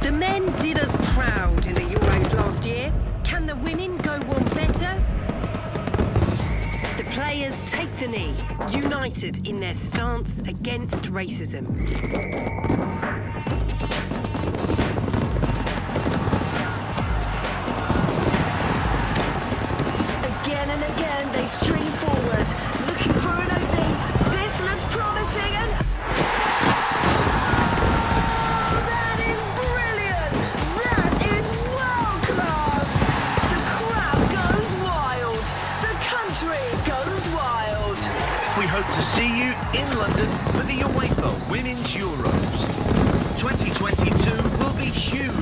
The men did us players take the knee, united in their stance against racism. Again and again, they stream forward, We hope to see you in London for the UEFA Women's Euros. 2022 will be huge.